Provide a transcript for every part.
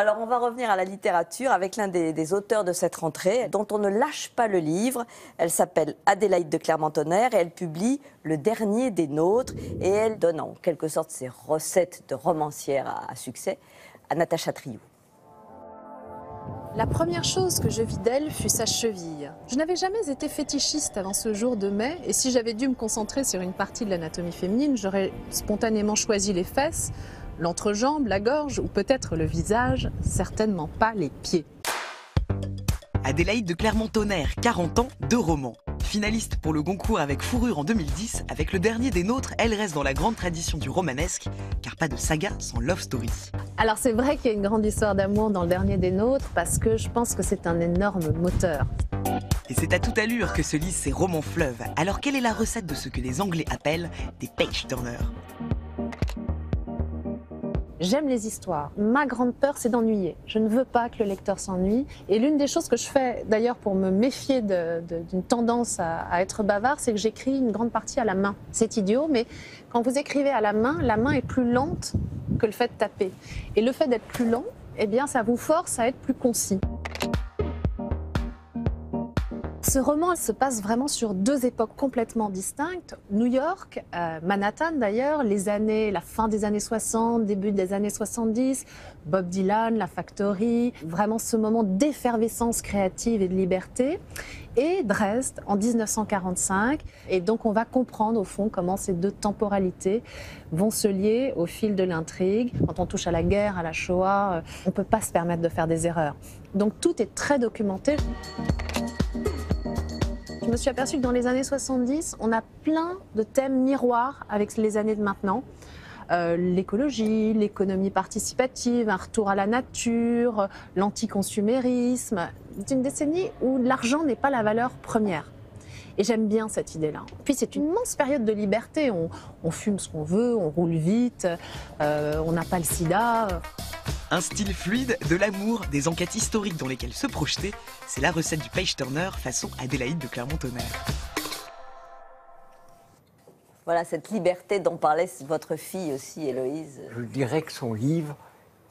Alors on va revenir à la littérature avec l'un des, auteurs de cette rentrée, dont on ne lâche pas le livre. Elle s'appelle Adélaïde de Clermont-Tonnerre et elle publie Le dernier des nôtres et elle donne en quelque sorte ses recettes de romancière à, à succès à Natacha Triou. La première chose que je vis d'elle fut sa cheville. Je n'avais jamais été fétichiste avant ce jour de mai, et si j'avais dû me concentrer sur une partie de l'anatomie féminine, j'aurais spontanément choisi les fesses, l'entrejambe, la gorge ou peut-être le visage, certainement pas les pieds. Adélaïde de Clermont-Tonnerre, 40 ans, deux romans. Finaliste pour le Goncourt avec Fourrure en 2010, avec le dernier des nôtres, elle reste dans la grande tradition du romanesque, car pas de saga sans love story. Alors c'est vrai qu'il y a une grande histoire d'amour dans le dernier des nôtres, parce que je pense que c'est un énorme moteur. Et c'est à toute allure que se lisent ces romans fleuves. Alors quelle est la recette de ce que les Anglais appellent des page turners J'aime les histoires. Ma grande peur, c'est d'ennuyer. Je ne veux pas que le lecteur s'ennuie. Et l'une des choses que je fais, d'ailleurs, pour me méfier d'une tendance à, à être bavard, c'est que j'écris une grande partie à la main. C'est idiot, mais quand vous écrivez à la main, la main est plus lente que le fait de taper. Et le fait d'être plus lent, eh bien, ça vous force à être plus concis. Ce roman se passe vraiment sur deux époques complètement distinctes. New York, euh, Manhattan d'ailleurs, les années, la fin des années 60, début des années 70, Bob Dylan, la Factory, vraiment ce moment d'effervescence créative et de liberté. Et Dresde en 1945. Et donc on va comprendre au fond comment ces deux temporalités vont se lier au fil de l'intrigue. Quand on touche à la guerre, à la Shoah, euh, on ne peut pas se permettre de faire des erreurs. Donc tout est très documenté. Je me suis aperçue que dans les années 70, on a plein de thèmes miroirs avec les années de maintenant. Euh, l'écologie, l'économie participative, un retour à la nature, l'anticonsumérisme. C'est une décennie où l'argent n'est pas la valeur première. Et j'aime bien cette idée-là. Puis c'est une immense période de liberté. On, fume ce qu'on veut, on roule vite, euh, on n'a pas le sida. Un style fluide, de l'amour, des enquêtes historiques dans lesquelles se projeter, c'est la recette du page turner façon Adélaïde de Clermont-Tonnerre. Voilà cette liberté dont parlait votre fille aussi, Héloïse. Je dirais que son livre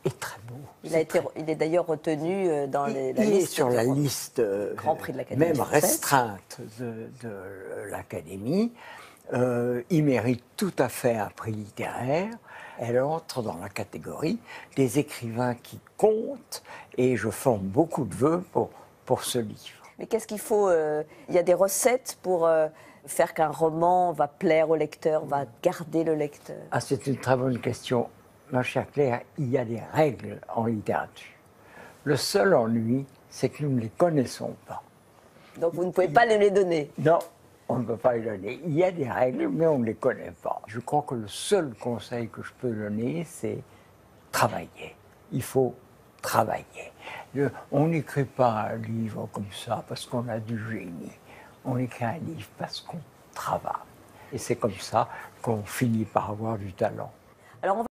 est très beau. Il, a été, il est d'ailleurs retenu euh, dans Il, les, la il liste est sur la liste euh, Grand Prix de l'Académie même restreinte de, de l'Académie. Euh, il mérite tout à fait un prix littéraire. Elle entre dans la catégorie des écrivains qui comptent et je forme beaucoup de vœux pour, pour ce livre. Mais qu'est-ce qu'il faut euh, Il y a des recettes pour euh, faire qu'un roman va plaire au lecteur, va garder le lecteur? Ah, c'est une très bonne question. Ma chère Claire, il y a des règles en littérature. Le seul ennui, c'est que nous ne les connaissons pas. Donc vous ne pouvez pas les donner? Non, on ne peut pas les donner. Il y a des règles, mais on ne les connaît pas. Je crois que le seul conseil que je peux donner, c'est travailler. Il faut travailler. Le- on n'écrit pas un livre comme ça parce qu'on a du génie. On écrit un livre parce qu'on travaille. Et c'est comme ça qu'on finit par avoir du talent.